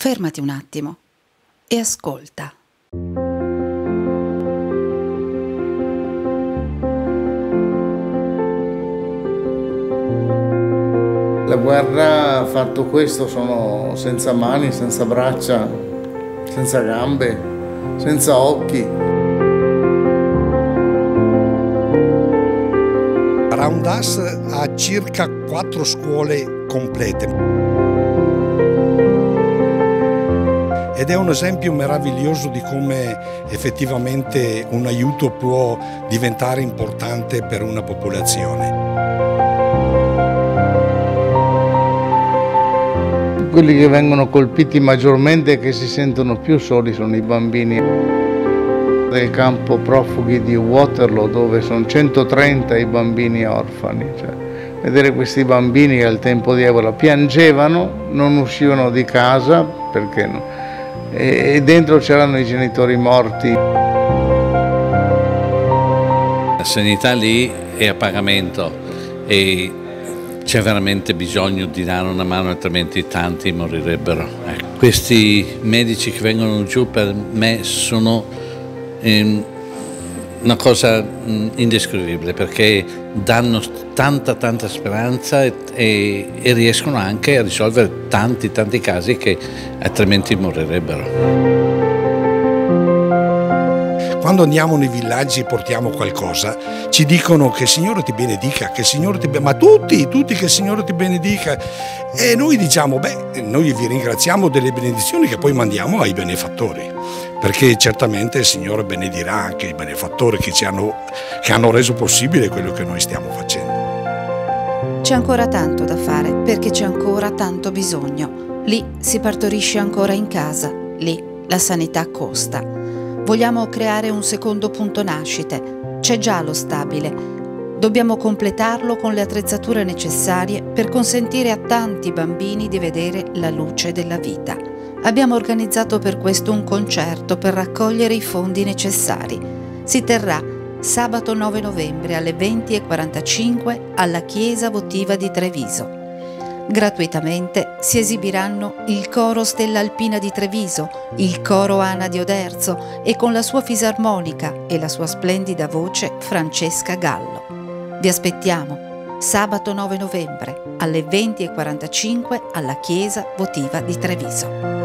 fermati un attimo e ascolta. La guerra ha fatto questo, sono senza mani, senza braccia, senza gambe, senza occhi. Roundas ha circa quattro scuole complete. Ed è un esempio meraviglioso di come effettivamente un aiuto può diventare importante per una popolazione. Quelli che vengono colpiti maggiormente e che si sentono più soli sono i bambini del campo profughi di Waterloo dove sono 130 i bambini orfani. Cioè, vedere questi bambini che al tempo di Ebola piangevano, non uscivano di casa perché no, e dentro c'erano i genitori morti. La sanità lì è a pagamento e c'è veramente bisogno di dare una mano, altrimenti tanti morirebbero. Ecco. Questi medici che vengono giù per me sono ehm, una cosa indescrivibile perché danno tanta tanta speranza e, e, e riescono anche a risolvere tanti tanti casi che altrimenti morirebbero. Quando andiamo nei villaggi e portiamo qualcosa, ci dicono che il Signore ti benedica, che il Signore ti benedica, ma tutti, tutti che il Signore ti benedica. E noi diciamo, beh, noi vi ringraziamo delle benedizioni che poi mandiamo ai benefattori, perché certamente il Signore benedirà anche i benefattori che, hanno, che hanno reso possibile quello che noi stiamo facendo. C'è ancora tanto da fare perché c'è ancora tanto bisogno. Lì si partorisce ancora in casa, lì la sanità costa. Vogliamo creare un secondo punto nascite. C'è già lo stabile. Dobbiamo completarlo con le attrezzature necessarie per consentire a tanti bambini di vedere la luce della vita. Abbiamo organizzato per questo un concerto per raccogliere i fondi necessari. Si terrà sabato 9 novembre alle 20.45 alla Chiesa Votiva di Treviso. Gratuitamente si esibiranno il coro Stella Alpina di Treviso, il coro Ana di Oderzo e con la sua fisarmonica e la sua splendida voce Francesca Gallo. Vi aspettiamo sabato 9 novembre alle 20.45 alla Chiesa Votiva di Treviso.